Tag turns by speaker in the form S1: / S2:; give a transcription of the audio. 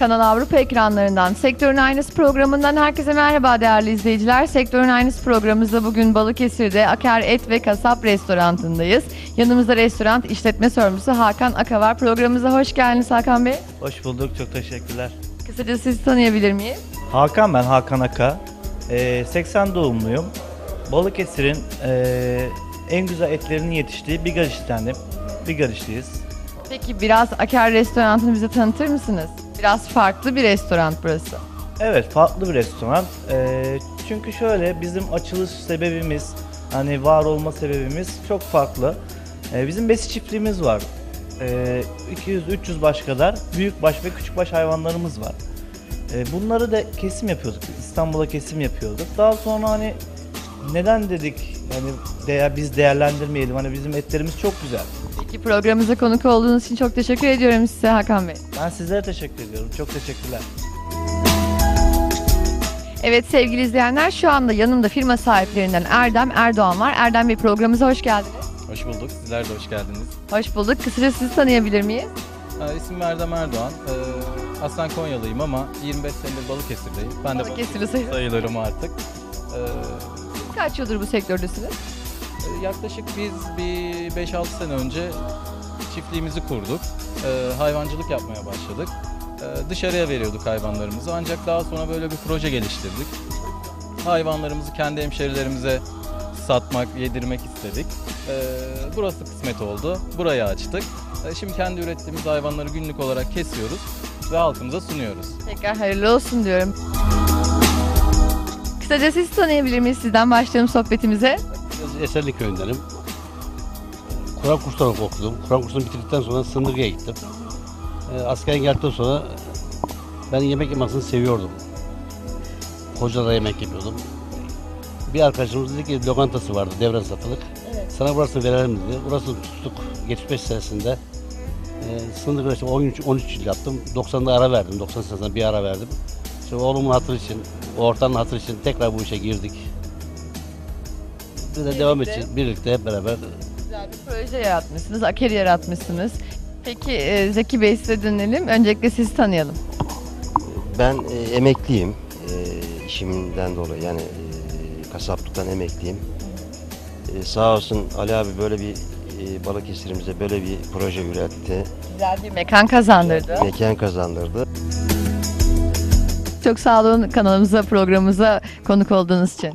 S1: Kanal Avrupa ekranlarından Sektörün Aynısı programından herkese merhaba değerli izleyiciler. Sektörün Aynısı programımızda bugün Balıkesir'de Aker Et ve Kasap Restorantı'ndayız. Yanımızda restoran işletme sorumlusu Hakan Aka var. Programımıza hoş geldiniz Hakan Bey.
S2: Hoş bulduk, çok teşekkürler.
S1: Kısaca sizi tanıyabilir miyim?
S2: Hakan ben, Hakan Aka. Ee, 80 doğumluyum. Balıkesir'in ee, en güzel etlerinin yetiştiği Bigar işlendim. Bigar işliyiz.
S1: Peki biraz Aker Restorantı'nı bize tanıtır mısınız? Biraz farklı bir restoran burası.
S2: Evet, farklı bir restoran. Ee, çünkü şöyle, bizim açılış sebebimiz, hani var olma sebebimiz çok farklı. Ee, bizim besi çiftliğimiz var. Ee, 200-300 baş kadar büyük baş ve küçük baş hayvanlarımız var. Ee, bunları da kesim yapıyorduk. İstanbul'a kesim yapıyorduk. Daha sonra hani neden dedik yani değer biz değerlendirmeyelim. Hani bizim etlerimiz çok güzel.
S1: Peki programımıza konuk olduğunuz için çok teşekkür ediyorum size Hakan Bey.
S2: Ben sizlere teşekkür ediyorum. Çok teşekkürler.
S1: Evet sevgili izleyenler şu anda yanımda firma sahiplerinden Erdem Erdoğan var. Erdem Bey programımıza hoş geldiniz.
S3: Hoş bulduk. Sizler de hoş geldiniz.
S1: Hoş bulduk. Kısaca sizi tanıyabilir miyiz?
S3: Ee, ismim Erdem Erdoğan. Ee, aslen Konyalıyım ama 25 senedir Balıkesir'deyim. Ben de
S1: Balıkesirli
S3: Balıkesirli
S1: sayılır.
S3: sayılırım artık. Ee,
S1: Kaç yıldır bu sektördesiniz?
S3: E, yaklaşık biz bir 5-6 sene önce çiftliğimizi kurduk. Ee, hayvancılık yapmaya başladık. Ee, dışarıya veriyorduk hayvanlarımızı ancak daha sonra böyle bir proje geliştirdik. Hayvanlarımızı kendi hemşerilerimize satmak, yedirmek istedik. Ee, burası kısmet oldu. Burayı açtık. Ee, şimdi kendi ürettiğimiz hayvanları günlük olarak kesiyoruz ve halkımıza sunuyoruz.
S1: Tekrar hayırlı olsun diyorum. Kısaca sizi tanıyabilir miyiz? Sizden başlayalım sohbetimize.
S4: Eserli köyündenim. Kur'an kursları okudum. Kur'an kursunu bitirdikten sonra Sındırgı'ya gittim. E, askerden geldikten sonra ben yemek yapmasını seviyordum. Kocada yemek yapıyordum. Bir arkadaşımız dedi ki lokantası vardı devre satılık. Sana burasını verelim dedi. Burasını tuttuk 75 senesinde. E, Sındırgı'da işte 13, 13 yıl yaptım. 90'da ara verdim. 90 senesinde bir ara verdim. İşte oğlumun hatırı için, ortanın hatırı için tekrar bu işe girdik. De devam
S1: Birlikte.
S4: edeceğiz. Birlikte hep beraber
S1: Güzel bir proje yaratmışsınız, Aker yaratmışsınız. Peki e, Zeki Bey size dönelim. Öncelikle sizi tanıyalım.
S5: Ben e, emekliyim e, işimden dolayı yani e, kasaplıktan emekliyim. E, sağ olsun Ali abi böyle bir e, Balıkesir'imize böyle bir proje üretti.
S1: Güzel bir mekan kazandırdı.
S5: Mekan kazandırdı.
S1: Çok sağ olun kanalımıza, programımıza konuk olduğunuz için.